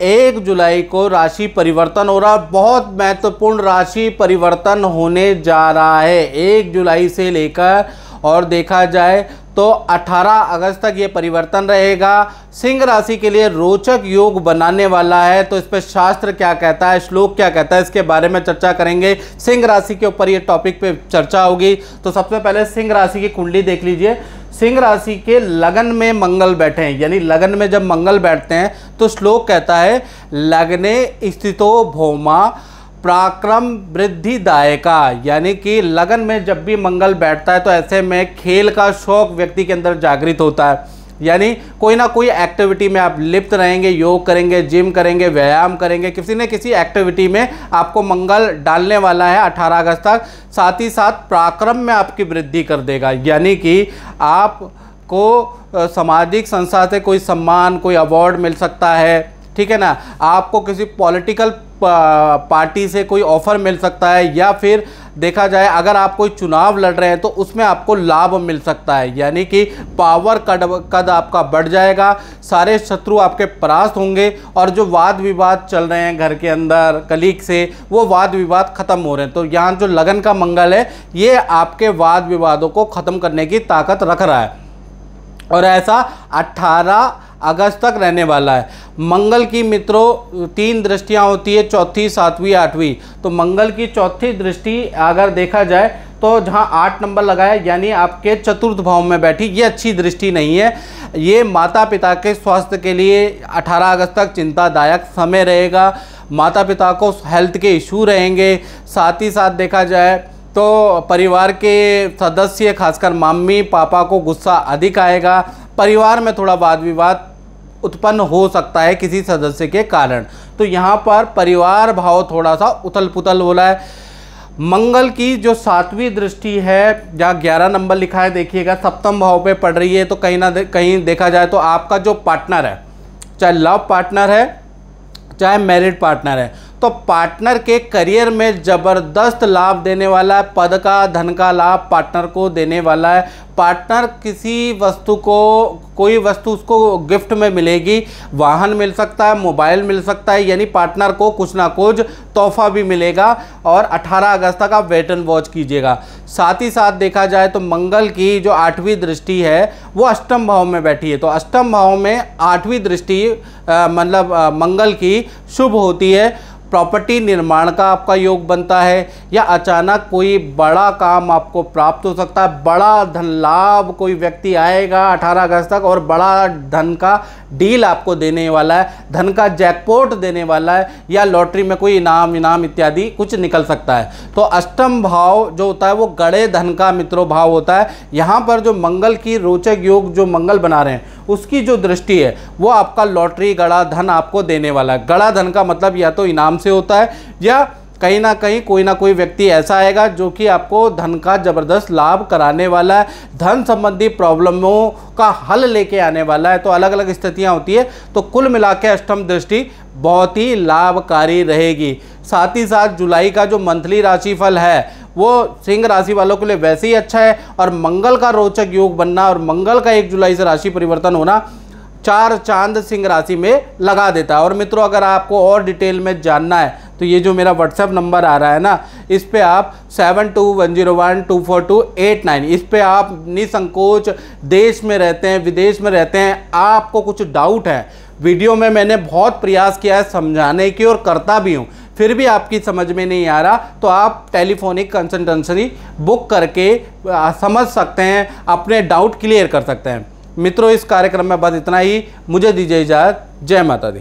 एक जुलाई को राशि परिवर्तन हो रहा बहुत महत्वपूर्ण राशि परिवर्तन होने जा रहा है। एक जुलाई से लेकर और देखा जाए तो 18 अगस्त तक ये परिवर्तन रहेगा। सिंह राशि के लिए रोचक योग बनाने वाला है। तो इस पर शास्त्र क्या कहता है, श्लोक क्या कहता है, इसके बारे में चर्चा करेंगे। सिंह राशि के ऊपर ये टॉपिक पे चर्चा होगी। तो सबसे पहले सिंह राशि की कुंडली देख लीजिए। सिंह राशि के लगन में मंगल बैठे हैं। यानी लगन में जब मंगल बैठते हैं तो श्लोक कहता है, लगने स्थितो भौमा पराक्रम वृद्धिदायका। यानी कि लगन में जब भी मंगल बैठता है तो ऐसे में खेल का शौक व्यक्ति के अंदर जागृत होता है। यानी कोई ना कोई एक्टिविटी में आप लिप्त रहेंगे, योग करेंगे जिम करेंगे, व्यायाम करेंगे, किसी न किसी एक्टिविटी में आपको मंगल डालने वाला है 18 अगस्त तक। साथ ही साथ पराक्रम में आपकी वृद्धि कर देगा। यानी कि आपको सामाजिक संस्था से कोई सम्मान, कोई अवार्ड मिल सकता है। ठीक है ना? आपको किसी पॉलिटिकल पार्टी से कोई ऑफ़र मिल सकता है या फिर देखा जाए, अगर आप कोई चुनाव लड़ रहे हैं तो उसमें आपको लाभ मिल सकता है। यानी कि पावर कद कद आपका बढ़ जाएगा, सारे शत्रु आपके परास्त होंगे, और जो वाद विवाद चल रहे हैं घर के अंदर, कलीग से, वो वाद विवाद ख़त्म हो रहे हैं। तो यहाँ जो लगन का मंगल है, ये आपके वाद विवादों को ख़त्म करने की ताकत रख रहा है। और ऐसा अट्ठारह अगस्त तक रहने वाला है। मंगल की मित्रों, तीन दृष्टियाँ होती है, चौथी, सातवीं, आठवीं। तो मंगल की चौथी दृष्टि अगर देखा जाए तो जहाँ आठ नंबर लगाया, यानी आपके चतुर्थ भाव में बैठी, ये अच्छी दृष्टि नहीं है। ये माता पिता के स्वास्थ्य के लिए 18 अगस्त तक चिंतादायक समय रहेगा। माता पिता को हेल्थ के इशू रहेंगे। साथ ही साथ देखा जाए तो परिवार के सदस्य, खासकर मम्मी पापा को गुस्सा अधिक आएगा। परिवार में थोड़ा वाद विवाद उत्पन्न हो सकता है किसी सदस्य के कारण। तो यहाँ पर परिवार भाव थोड़ा सा उथल पुथल हो रहा है। मंगल की जो सातवीं दृष्टि है जहाँ ग्यारह नंबर लिखा है देखिएगा सप्तम भाव पे पड़ रही है तो कहीं ना दे, कहीं देखा जाए तो आपका जो पार्टनर है चाहे लव पार्टनर है चाहे मैरिड पार्टनर है तो पार्टनर के करियर में ज़बरदस्त लाभ देने वाला है, पद का, धन का लाभ पार्टनर को देने वाला है। पार्टनर किसी वस्तु को, कोई वस्तु उसको गिफ्ट में मिलेगी, वाहन मिल सकता है, मोबाइल मिल सकता है, यानी पार्टनर को कुछ ना कुछ तोहफा भी मिलेगा। और 18 अगस्त तक आप वेट एंड वॉच कीजिएगा। साथ ही साथ देखा जाए तो मंगल की जो आठवीं दृष्टि है, वो अष्टम भाव में बैठी है। तो अष्टम भाव में आठवीं दृष्टि मतलब मंगल की शुभ होती है। प्रॉपर्टी निर्माण का आपका योग बनता है या अचानक कोई बड़ा काम आपको प्राप्त हो सकता है, बड़ा धन लाभ कोई व्यक्ति आएगा 18 अगस्त तक और बड़ा धन का डील आपको देने वाला है, धन का जैकपॉट देने वाला है या लॉटरी में कोई इनाम इनाम इत्यादि कुछ निकल सकता है। तो अष्टम भाव जो होता है वो गड़े धन का मित्रों भाव होता है। यहाँ पर जो मंगल की रोचक योग जो मंगल बना रहे हैं उसकी जो दृष्टि है, वो आपका लॉटरी, गड़ा, धन आपको देने वाला है। गड़ा, धन का मतलब या तो इनाम से होता है, या कहीं ना कहीं कोई ना कोई व्यक्ति ऐसा आएगा जो कि आपको धन का ज़बरदस्त लाभ कराने वाला है, धन संबंधी प्रॉब्लमों का हल लेके आने वाला है। तो अलग अलग स्थितियाँ होती है तो कुल मिला के अष्टम दृष्टि बहुत ही लाभकारी रहेगी। साथ ही साथ जुलाई का जो मंथली राशिफल है वो सिंह राशि वालों के लिए वैसे ही अच्छा है और मंगल का रोचक योग बनना और मंगल का एक जुलाई से राशि परिवर्तन होना चार चाँद सिंह राशि में लगा देता है। और मित्रों, अगर आपको और डिटेल में जानना है तो ये जो मेरा व्हाट्सएप नंबर आ रहा है ना, इस पे आप seven two one zero one two four two eight nine इस पे आप निसंकोच देश में रहते हैं, विदेश में रहते हैं, आपको कुछ डाउट है, वीडियो में मैंने बहुत प्रयास किया है समझाने की और करता भी हूँ। फिर भी आपकी समझ में नहीं आ रहा तो आप टेलीफोनिक कंसल्टेंसी बुक करके समझ सकते हैं, अपने डाउट क्लियर कर सकते हैं। मित्रों, इस कार्यक्रम में बस इतना ही। मुझे दीजिए इजाज़त। जय माता दी।